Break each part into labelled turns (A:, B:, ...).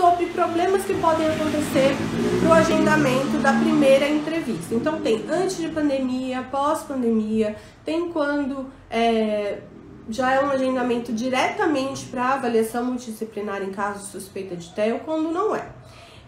A: sobre problemas que podem acontecer para o agendamento da primeira entrevista. Então tem antes de pandemia, pós-pandemia, tem quando é, já é um agendamento diretamente para avaliação multidisciplinar em caso suspeita de TEL, quando não é.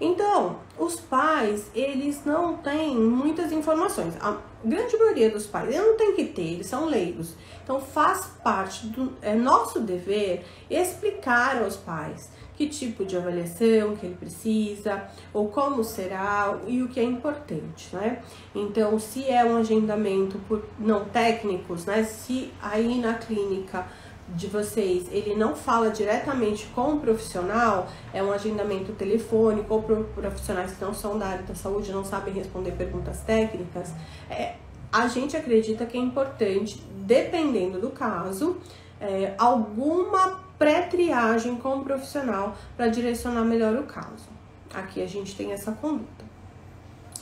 A: Então, os pais, eles não têm muitas informações. A grande maioria dos pais, eles não tem que ter, eles são leigos. Então, faz parte do é nosso dever explicar aos pais que tipo de avaliação que ele precisa, ou como será e o que é importante, né? Então, se é um agendamento por não técnicos, né? Se aí na clínica de vocês, ele não fala diretamente com o profissional, é um agendamento telefônico, ou profissionais que não são da área da saúde, não sabem responder perguntas técnicas, é, a gente acredita que é importante, dependendo do caso, é, alguma pré-triagem com o profissional para direcionar melhor o caso. Aqui a gente tem essa conduta.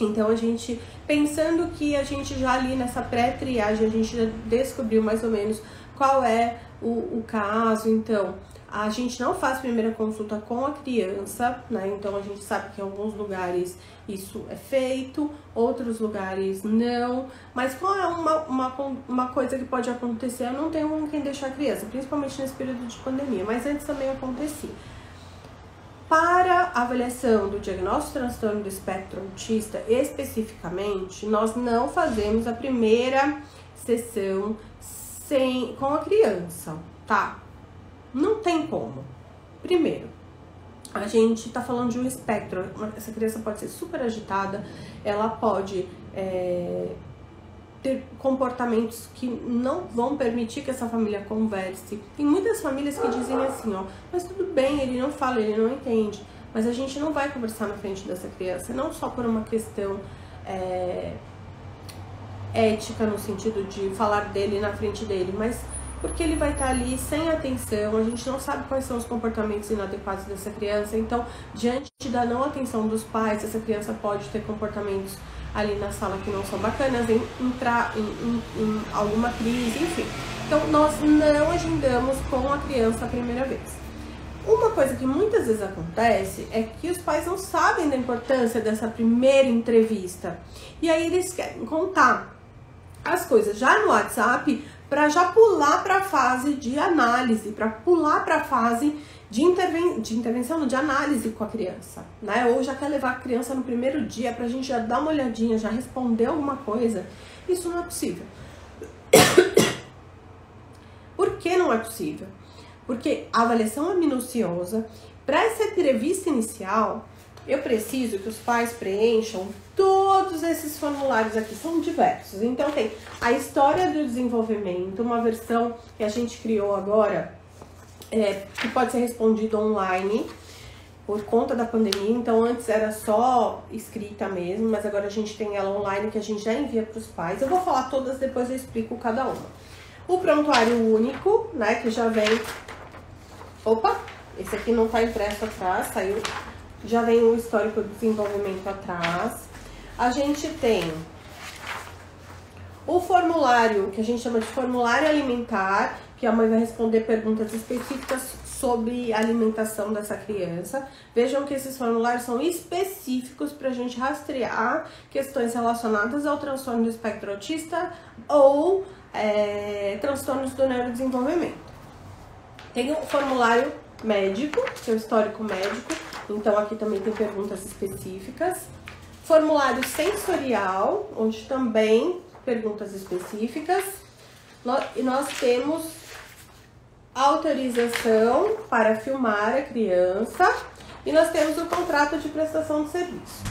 A: Então a gente, pensando que a gente já ali nessa pré-triagem, a gente já descobriu mais ou menos qual é o, o caso, então a gente não faz primeira consulta com a criança, né? Então a gente sabe que em alguns lugares isso é feito, outros lugares não. Mas qual é uma, uma, uma coisa que pode acontecer? Eu não tenho com quem deixar a criança, principalmente nesse período de pandemia, mas antes também acontecia. Para a avaliação do diagnóstico de transtorno do espectro autista, especificamente, nós não fazemos a primeira sessão sem, com a criança, tá? Não tem como. Primeiro, a gente tá falando de um espectro. Essa criança pode ser super agitada, ela pode é, ter comportamentos que não vão permitir que essa família converse. Tem muitas famílias que dizem assim, ó, mas tudo bem, ele não fala, ele não entende. Mas a gente não vai conversar na frente dessa criança, não só por uma questão é, ética no sentido de falar dele na frente dele, mas porque ele vai estar ali sem atenção, a gente não sabe quais são os comportamentos inadequados dessa criança, então, diante da não atenção dos pais, essa criança pode ter comportamentos ali na sala que não são bacanas, entrar em, em, em alguma crise, enfim. Então, nós não agendamos com a criança a primeira vez. Uma coisa que muitas vezes acontece é que os pais não sabem da importância dessa primeira entrevista. E aí eles querem contar as coisas já no WhatsApp para já pular para a fase de análise, para pular para a fase de, interven de intervenção, de análise com a criança, né? Ou já quer levar a criança no primeiro dia para a gente já dar uma olhadinha, já responder alguma coisa. Isso não é possível. Por que não é possível? Porque a avaliação é minuciosa. Para essa entrevista inicial, eu preciso que os pais preencham todos esses formulários aqui, são diversos. Então tem a história do desenvolvimento, uma versão que a gente criou agora, é, que pode ser respondido online por conta da pandemia. Então antes era só escrita mesmo, mas agora a gente tem ela online que a gente já envia para os pais. Eu vou falar todas, depois eu explico cada uma. O prontuário único, né, que já vem... Opa, esse aqui não tá impresso atrás, saiu já vem o histórico do desenvolvimento atrás. A gente tem o formulário, que a gente chama de formulário alimentar, que a mãe vai responder perguntas específicas sobre a alimentação dessa criança. Vejam que esses formulários são específicos para a gente rastrear questões relacionadas ao transtorno do espectro autista ou é, transtornos do neurodesenvolvimento. Tem o formulário médico, que é histórico médico, então aqui também tem perguntas específicas. Formulário sensorial, onde também perguntas específicas. E nós temos autorização para filmar a criança e nós temos o contrato de prestação de serviço.